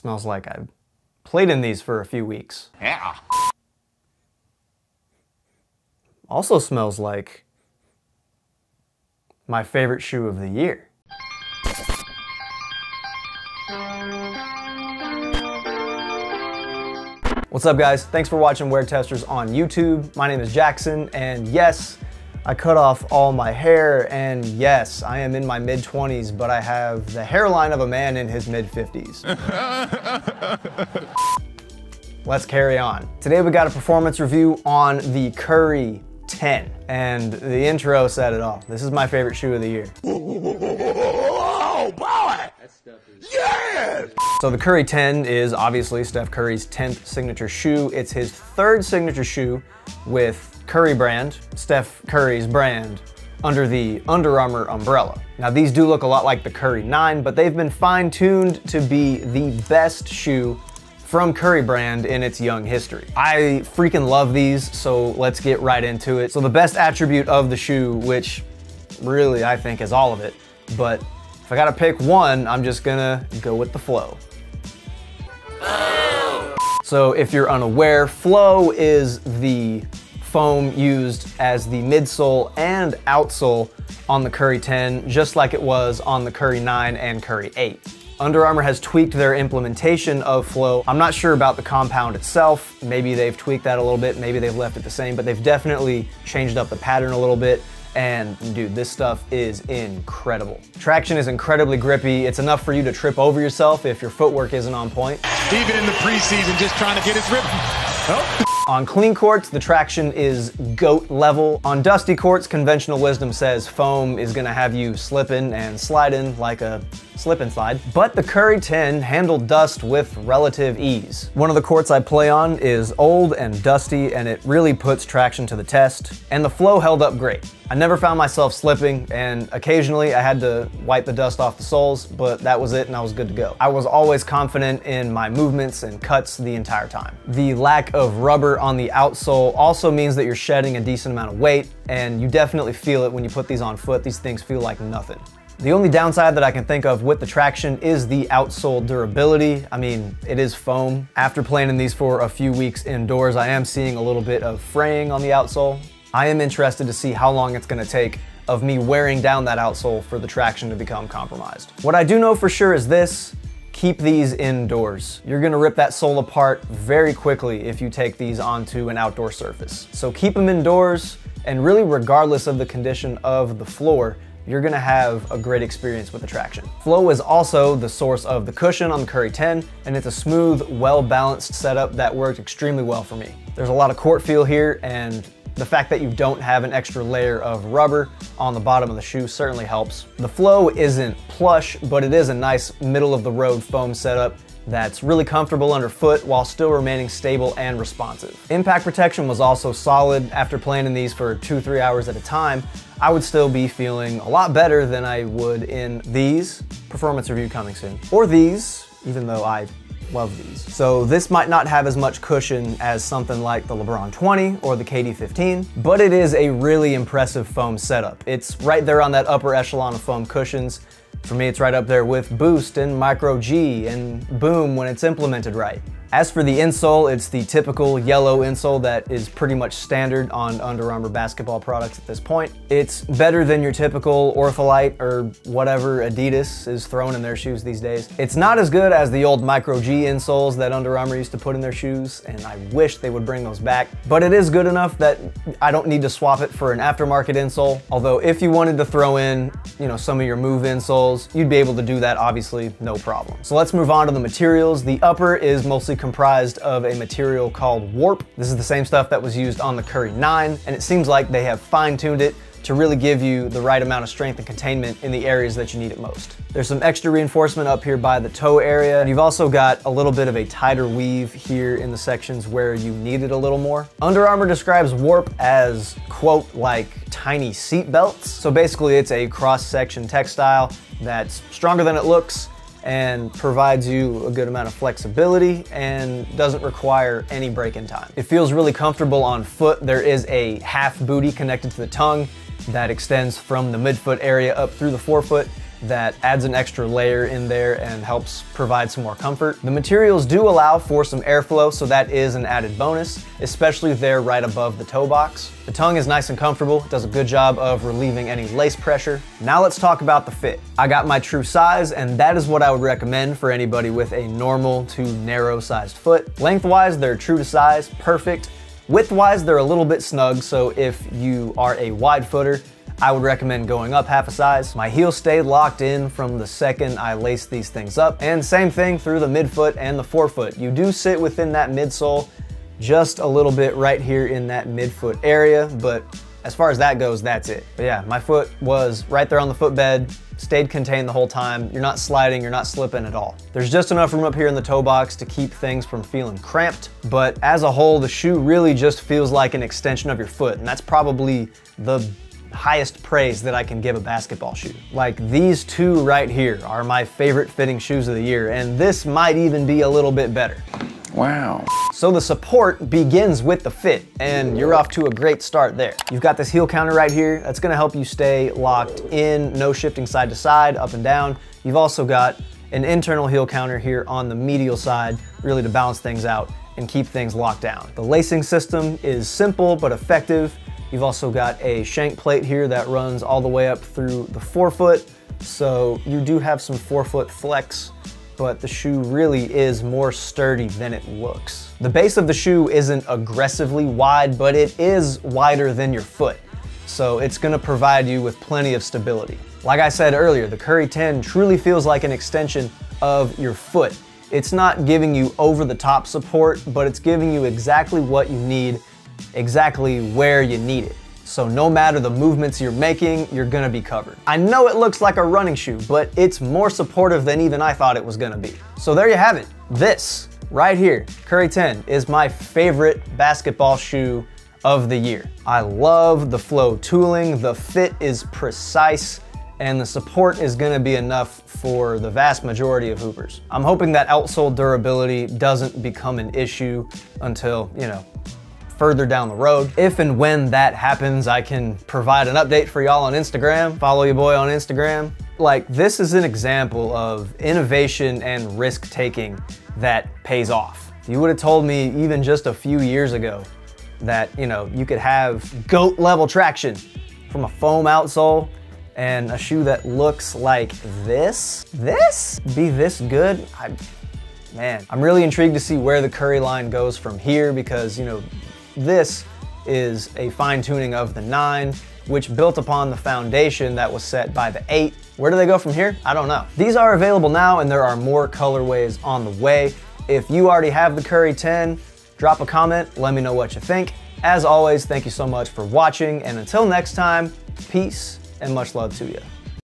Smells like I've played in these for a few weeks. Yeah. Also smells like my favorite shoe of the year. What's up guys? Thanks for watching Wear Testers on YouTube. My name is Jackson and yes, I cut off all my hair and yes, I am in my mid 20s, but I have the hairline of a man in his mid 50s. Let's carry on. Today we got a performance review on the Curry 10 and the intro said it all. This is my favorite shoe of the year. Oh boy! Yes! So the Curry 10 is obviously Steph Curry's 10th signature shoe. It's his third signature shoe with Curry brand, Steph Curry's brand, under the Under Armour umbrella. Now these do look a lot like the Curry 9, but they've been fine-tuned to be the best shoe from Curry brand in its young history. I freaking love these, so let's get right into it. So the best attribute of the shoe, which really I think is all of it, but if I gotta pick one, I'm just gonna go with the flow. So if you're unaware, Flow is the foam used as the midsole and outsole on the Curry 10, just like it was on the Curry 9 and Curry 8. Under Armour has tweaked their implementation of Flow. I'm not sure about the compound itself. Maybe they've tweaked that a little bit, maybe they've left it the same, but they've definitely changed up the pattern a little bit. And dude, this stuff is incredible. Traction is incredibly grippy. It's enough for you to trip over yourself if your footwork isn't on point. Even in the preseason, just trying to get his rhythm. Oh. On clean courts, the traction is goat level. On dusty courts, conventional wisdom says foam is gonna have you slipping and sliding like a slip and slide. But the Curry 10 handled dust with relative ease. One of the courts I play on is old and dusty and it really puts traction to the test. And the flow held up great. I never found myself slipping and occasionally I had to wipe the dust off the soles, but that was it and I was good to go. I was always confident in my movements and cuts the entire time. The lack of rubber on the outsole also means that you're shedding a decent amount of weight and you definitely feel it when you put these on foot. These things feel like nothing. The only downside that I can think of with the traction is the outsole durability. I mean, it is foam. After playing in these for a few weeks indoors, I am seeing a little bit of fraying on the outsole. I am interested to see how long it's gonna take of me wearing down that outsole for the traction to become compromised. What I do know for sure is this, keep these indoors. You're gonna rip that sole apart very quickly if you take these onto an outdoor surface. So keep them indoors, and really regardless of the condition of the floor, you're gonna have a great experience with the traction. Flow is also the source of the cushion on the Curry 10, and it's a smooth, well-balanced setup that worked extremely well for me. There's a lot of court feel here, and the fact that you don't have an extra layer of rubber on the bottom of the shoe certainly helps. The flow isn't plush, but it is a nice middle of the road foam setup that's really comfortable underfoot while still remaining stable and responsive. Impact protection was also solid. After playing in these for two, three hours at a time, I would still be feeling a lot better than I would in these, performance review coming soon, or these, even though I love these. So this might not have as much cushion as something like the LeBron 20 or the KD 15, but it is a really impressive foam setup. It's right there on that upper echelon of foam cushions for me, it's right up there with Boost and Micro G and Boom when it's implemented right. As for the insole, it's the typical yellow insole that is pretty much standard on Under Armour basketball products at this point. It's better than your typical Ortholite or whatever Adidas is throwing in their shoes these days. It's not as good as the old Micro G insoles that Under Armour used to put in their shoes, and I wish they would bring those back. But it is good enough that I don't need to swap it for an aftermarket insole. Although if you wanted to throw in, you know, some of your move insoles, you'd be able to do that obviously, no problem. So let's move on to the materials. The upper is mostly comprised of a material called warp. This is the same stuff that was used on the Curry 9, and it seems like they have fine-tuned it to really give you the right amount of strength and containment in the areas that you need it most. There's some extra reinforcement up here by the toe area. You've also got a little bit of a tighter weave here in the sections where you need it a little more. Under Armour describes Warp as, quote, like tiny seat belts. So basically it's a cross-section textile that's stronger than it looks, and provides you a good amount of flexibility and doesn't require any break-in time. It feels really comfortable on foot. There is a half booty connected to the tongue that extends from the midfoot area up through the forefoot that adds an extra layer in there and helps provide some more comfort. The materials do allow for some airflow, so that is an added bonus, especially there right above the toe box. The tongue is nice and comfortable, does a good job of relieving any lace pressure. Now let's talk about the fit. I got my true size, and that is what I would recommend for anybody with a normal to narrow sized foot. Lengthwise, they're true to size, perfect. Widthwise, they're a little bit snug, so if you are a wide footer, I would recommend going up half a size. My heel stayed locked in from the second I laced these things up. And same thing through the midfoot and the forefoot. You do sit within that midsole just a little bit right here in that midfoot area, but as far as that goes, that's it. But yeah, my foot was right there on the footbed, stayed contained the whole time. You're not sliding, you're not slipping at all. There's just enough room up here in the toe box to keep things from feeling cramped, but as a whole, the shoe really just feels like an extension of your foot, and that's probably the highest praise that I can give a basketball shoe. Like these two right here are my favorite fitting shoes of the year, and this might even be a little bit better. Wow. So the support begins with the fit, and you're off to a great start there. You've got this heel counter right here. That's gonna help you stay locked in, no shifting side to side, up and down. You've also got an internal heel counter here on the medial side, really to balance things out and keep things locked down. The lacing system is simple but effective. You've also got a shank plate here that runs all the way up through the forefoot. So you do have some forefoot flex, but the shoe really is more sturdy than it looks. The base of the shoe isn't aggressively wide, but it is wider than your foot. So it's gonna provide you with plenty of stability. Like I said earlier, the Curry 10 truly feels like an extension of your foot. It's not giving you over the top support, but it's giving you exactly what you need exactly where you need it. So no matter the movements you're making, you're gonna be covered. I know it looks like a running shoe, but it's more supportive than even I thought it was gonna be. So there you have it. This right here, Curry 10, is my favorite basketball shoe of the year. I love the flow tooling, the fit is precise, and the support is gonna be enough for the vast majority of hoopers. I'm hoping that outsole durability doesn't become an issue until, you know, further down the road. If and when that happens, I can provide an update for y'all on Instagram. Follow your boy on Instagram. Like this is an example of innovation and risk taking that pays off. You would have told me even just a few years ago that, you know, you could have GOAT level traction from a foam outsole and a shoe that looks like this, this, be this good, I, man, I'm really intrigued to see where the Curry line goes from here because, you know, this is a fine tuning of the 9, which built upon the foundation that was set by the 8. Where do they go from here? I don't know. These are available now and there are more colorways on the way. If you already have the Curry 10, drop a comment, let me know what you think. As always, thank you so much for watching, and until next time, peace and much love to you.